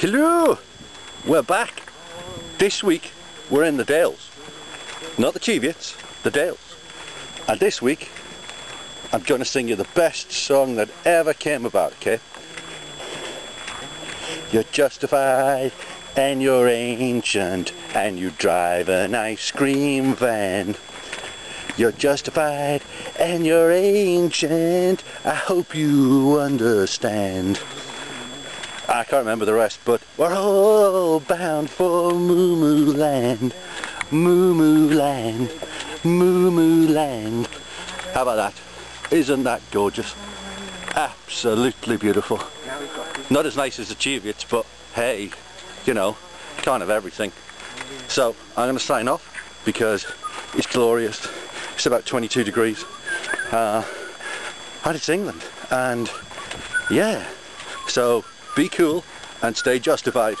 Hello! We're back. This week we're in the Dales. Not the Cheviots, the Dales. And this week I'm going to sing you the best song that ever came about, okay? You're justified and you're ancient and you drive an ice cream van. You're justified and you're ancient. I hope you understand. I can't remember the rest, but we're all bound for Mu Mu Land. Mu Mu Land. Mu Mu Land. How about that? Isn't that gorgeous? Absolutely beautiful. Not as nice as the Cheviots, but hey, you know, kind of everything. So I'm going to sign off because it's glorious. It's about 22 degrees. Uh, and it's England. And yeah, so be cool and stay justified.